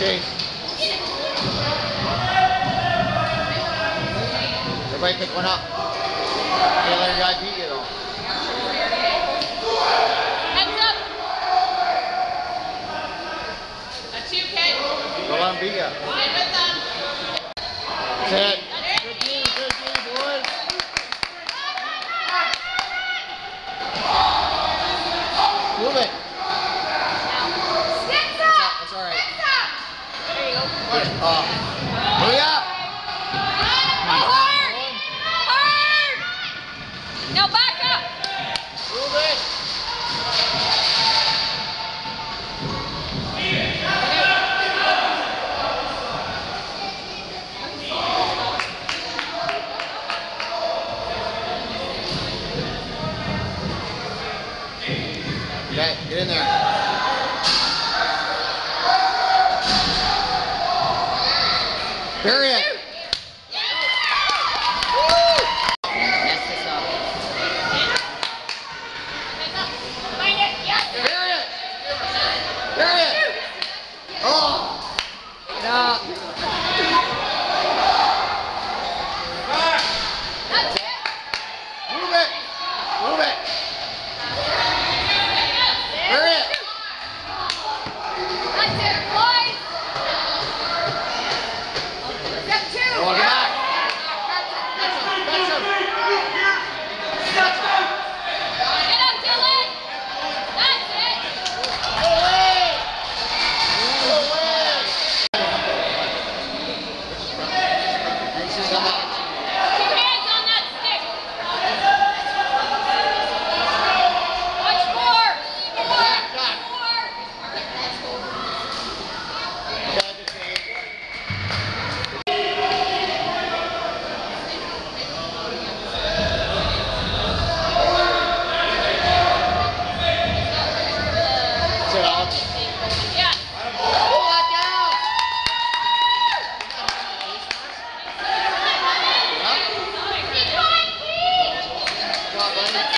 Chase. Everybody pick one up. Can't let your beat you. Heads up. A 2K. Columbia. That's. Now back up. Move it. Okay, get in there. Bye.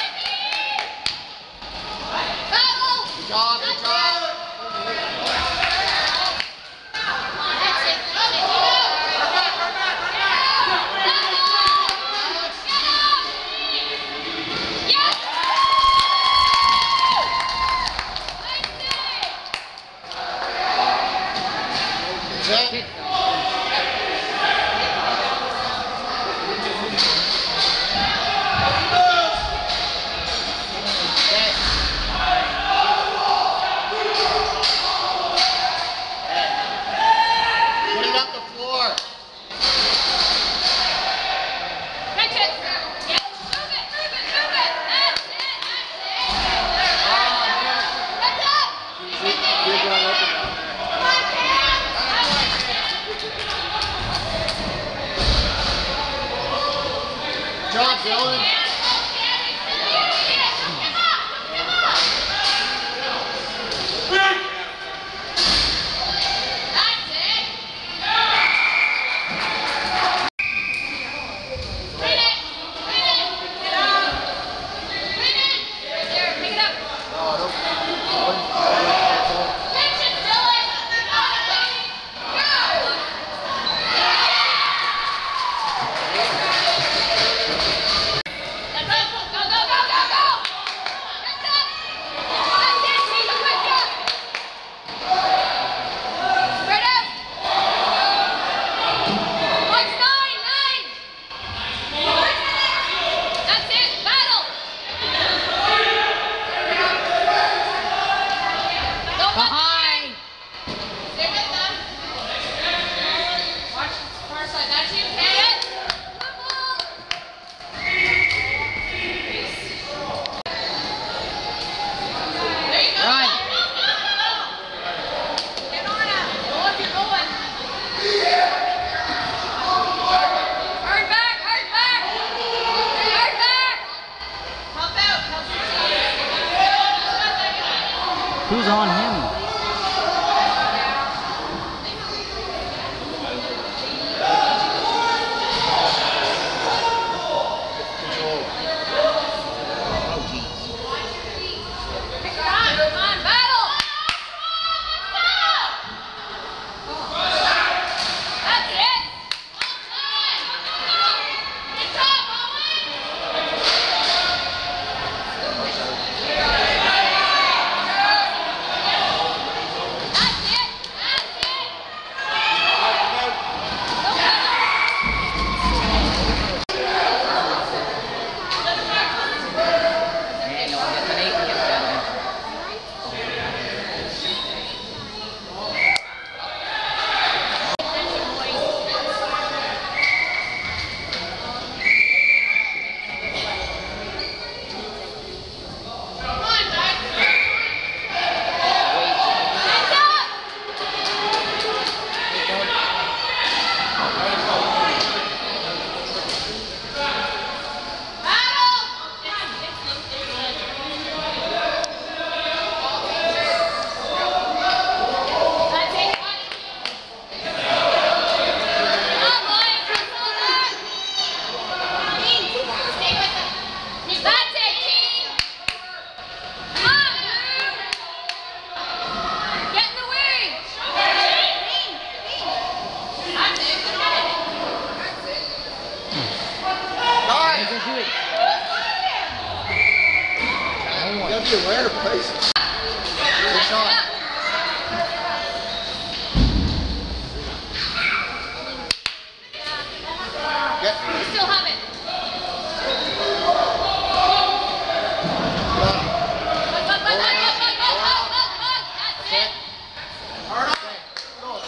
on him.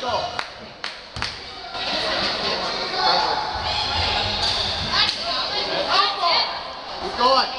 Go. Keep going.